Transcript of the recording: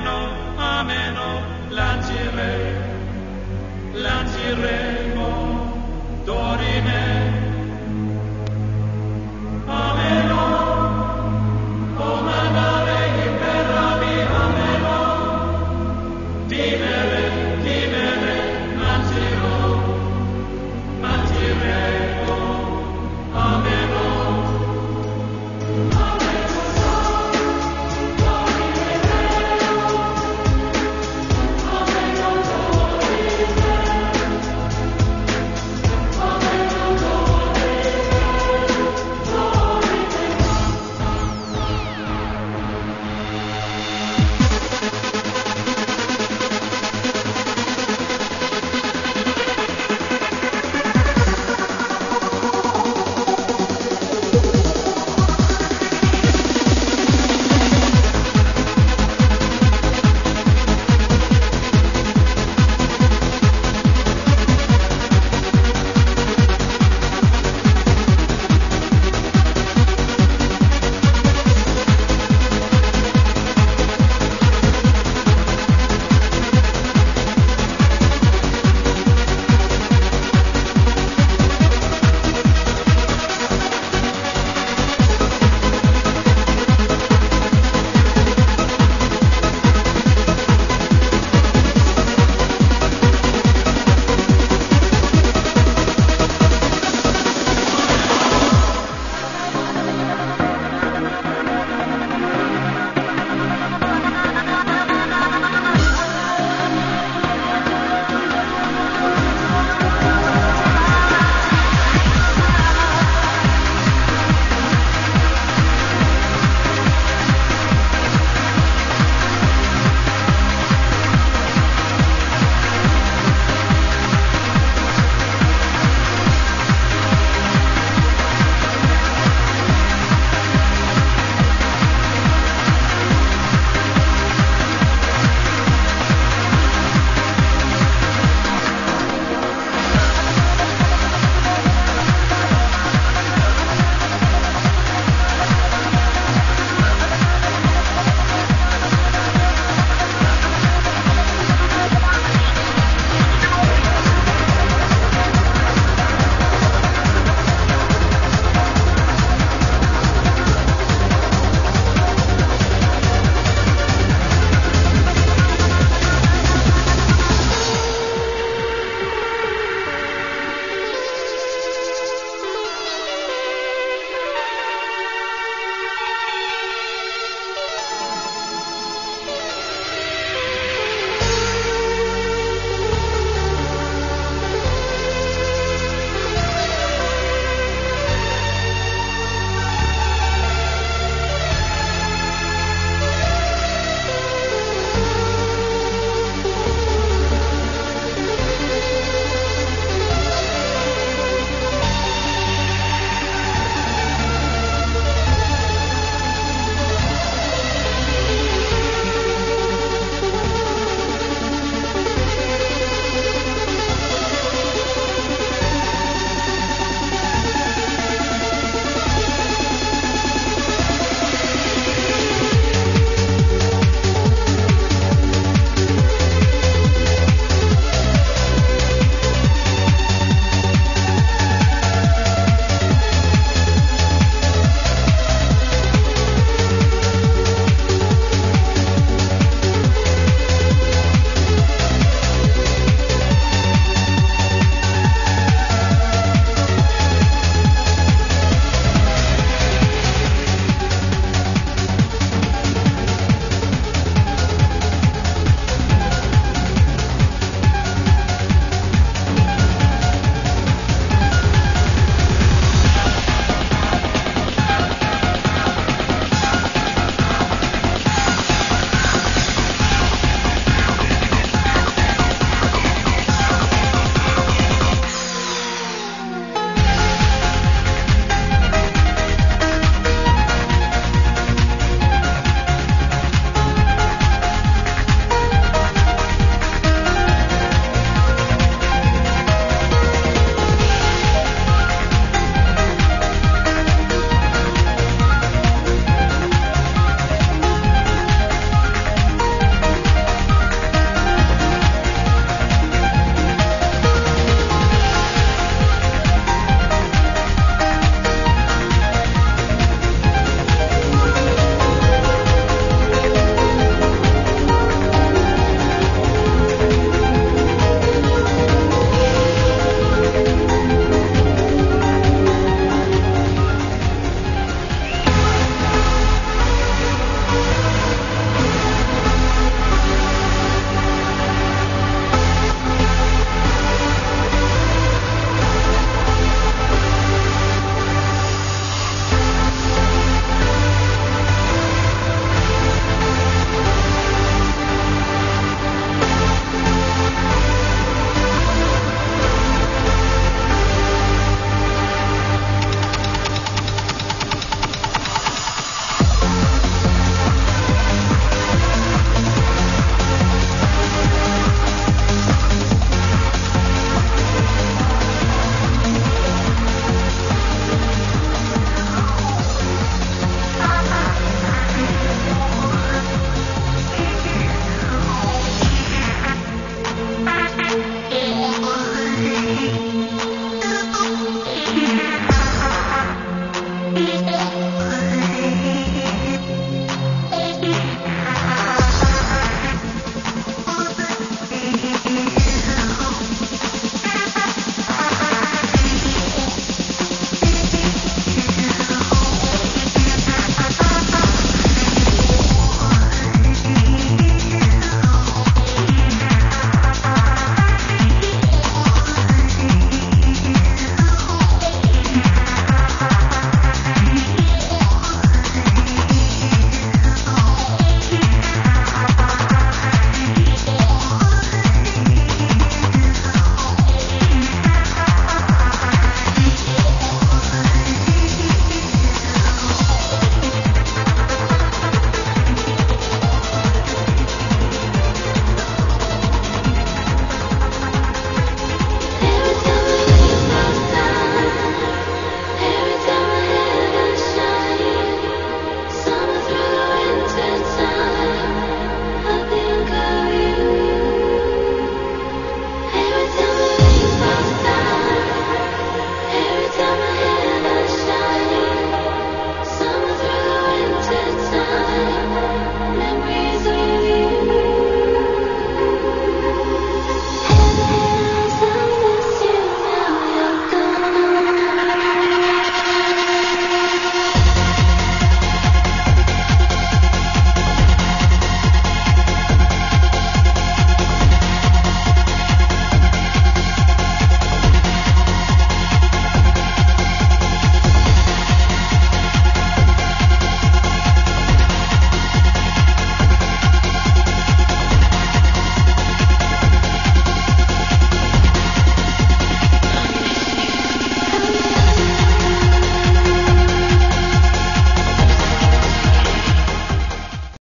ameno, ameno, lancire, lanceremo,